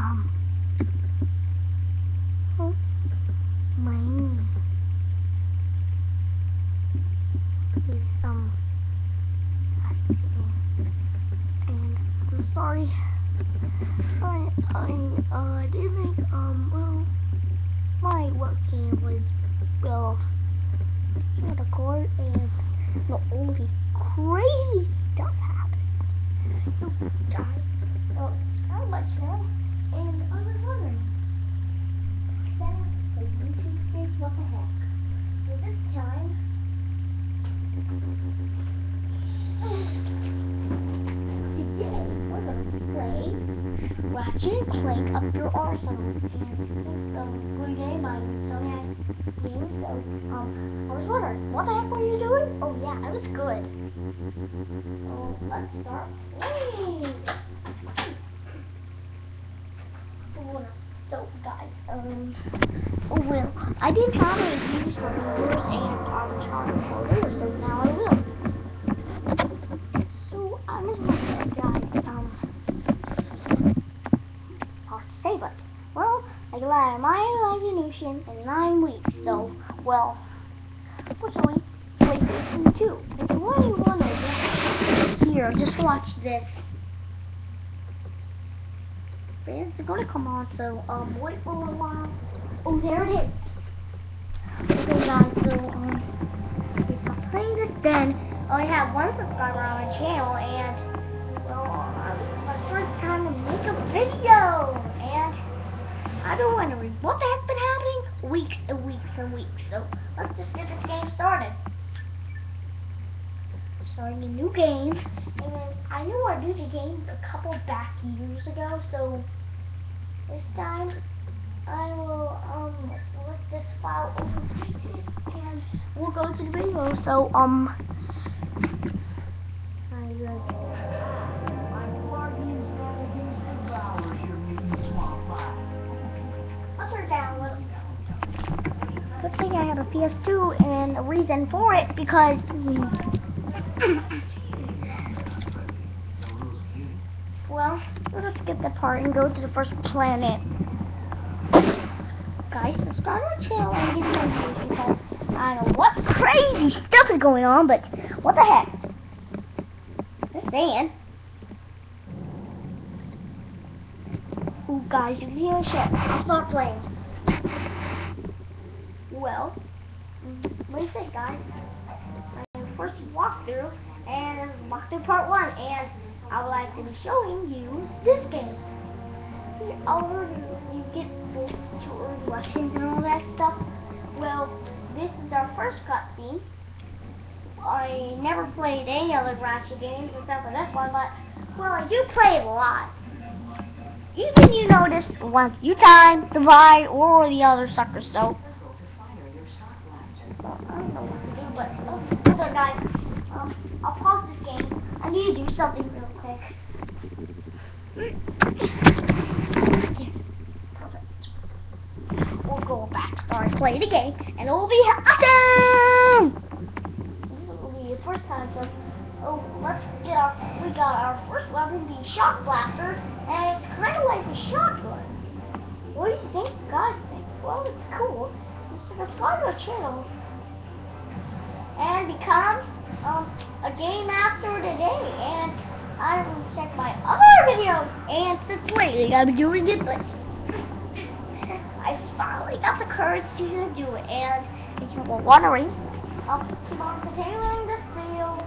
um, oh, my name is, um, and I'm sorry, I, I, uh, did make, um, well, my webcam was, well, in the court, and the only crazy stuff happened. You guys don't how much now, and I was wondering, that's the YouTube stage, what the heck? So this time, today we're going to play Ratchet and Clank Up Your Arsenal. And um, good game, I'm so happy game, so um, I was wondering, what the heck were you doing? Oh yeah, I was good. Oh, let's start playing. Oh, so guys, um, oh well, I didn't views for viewers and I was trying to order, so now I will. So I'm just wondering, guys, um, hard to say, but well, I got my resolution in nine weeks, so well, fortunately, PlayStation 2. It's only one of Here, just watch this. It's gonna come on, so um, wait for a little while. Oh, there it is. Okay, guys, so um, we stop playing this. Then I have one subscriber on my channel, and well, um, my first time to make a video, and I don't want to read what the heck's been happening weeks and weeks and weeks. So let's just get this game started. I'm starting a new game, and I knew I did the game a couple back years ago, so. This time, I will um select this file over and we'll go to the video. So um. Good thing I have a PS2 and a reason for it because. Well, let's skip that part and go to the first planet. Guys, let's start our channel and get some because I don't know what crazy stuff is going on, but what the heck? This sand. Ooh, guys, you can hear a ship. I'll start playing. Well, what do you think, guys? My first walkthrough, and walkthrough part one, and I would like to be showing you this game. Over you get books to earn lessons and all that stuff. Well, this is our first cutscene. I never played any other Ratchet games except for this one, but well, I do play it a lot. Even you notice once you time the buy or the other sucker, so I don't know what to do, but oh, on, guys. Um, I'll pause this game. I need to do something real quick. Perfect. We'll go back, start, play the game, and it will be awesome! This will be the first time, so, oh, let's get our, we got our first weapon, the shock blaster, and it's kind of like a shotgun. What do you think, guys think? Well, it's cool. Just subscribe to our channel, and become, um, a game master today, and I will check my other videos. And since lately I've been doing it, but finally got the courage to do it. And if you were wondering, I'll keep on continuing this video.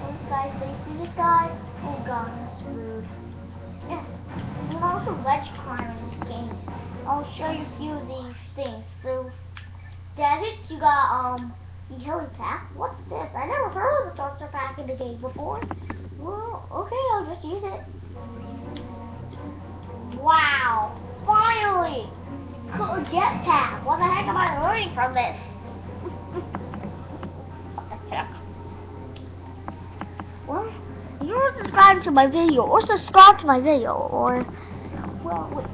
Oh, guys, so you see this guy? Oh god, that's rude. Yeah, can also ledge climb in this game. I'll show you a few of these things. So, gadgets, you got, um, the heli pack. What's this? I never heard of the starter pack in the game before. Well, okay, I'll just use it. Jetpack. What the heck am I learning from this? well, you're subscribe to my video, or subscribe to my video, or... Well, wait,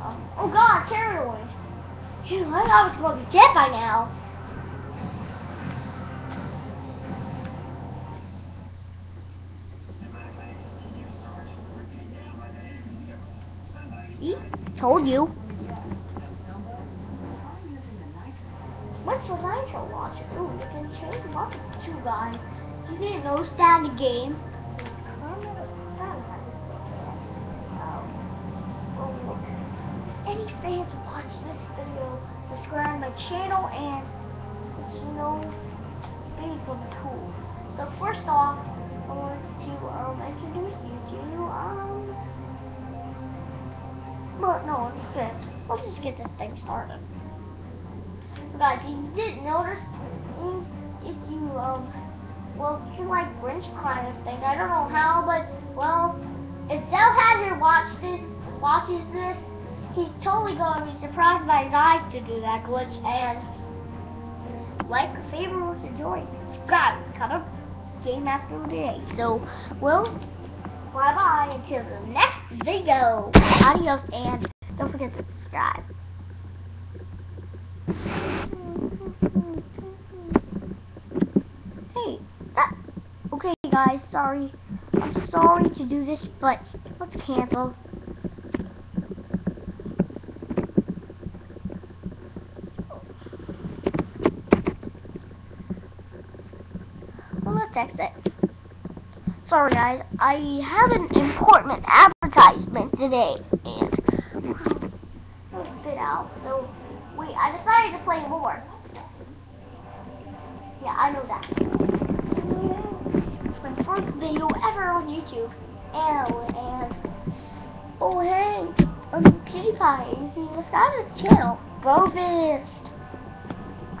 um, oh god, terror. orange. Phew, I thought I was going to be dead by now. See? Told you. Your Nitro watch? Ooh, you can change buttons too, guys. You know stand the game. Any fans watch this video, subscribe to my channel and you know big on cool. So first off, I want to um introduce you to um but no. Let's just get this thing started. Guys, if you didn't notice, if you um well you like Grinch of thing. I don't know how, but well if Zell Hazard watched this watches this, he's totally gonna be surprised by his eyes to do that glitch and like, favorite, enjoy, subscribe, up Game Master today. So, well, bye bye until the next video. Adios and don't forget to subscribe. Hey, that, okay guys, sorry. I'm sorry to do this, but let's cancel. Well, let's exit. Sorry guys, I have an important advertisement today, and a bit out, so wait, I decided to play more. Yeah, I know that. It's my first video ever on YouTube. And, and oh hey, I'm PewDiePie. You subscribe to this channel, go fist.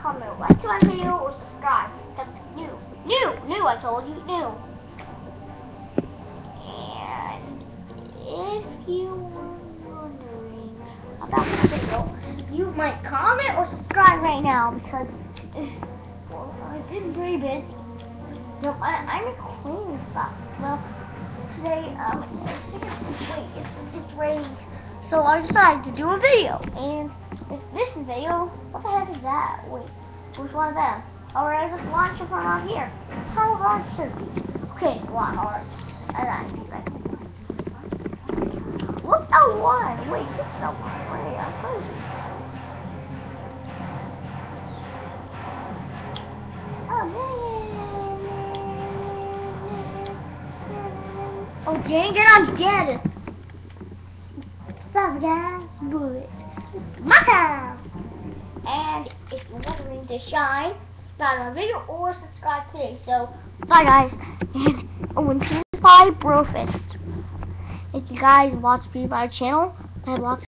Comment, like to my video, or subscribe. That's new. New! New, I told you. New. And if you were wondering about might comment or subscribe right now because well, I've been pretty busy. No, I, I'm recording stuff. Well, today, um, wait, it's, it's raining, so I decided to do a video. And if this is a video, what the heck is that? Wait, which one of them? Or I just launch it from out here. How hard should it be? Okay, a lot hard. I like to like Look at one. Wait, this is one. Wait, I'm crazy. Oh, Oh, dang it, I'm dead. Stop, guys. Bullet. My time. And if you're wondering to shine, subscribe on video or subscribe today. So, bye guys. And oh, and PewDiePie Brofist. If you guys watch PewDiePie channel, I have lots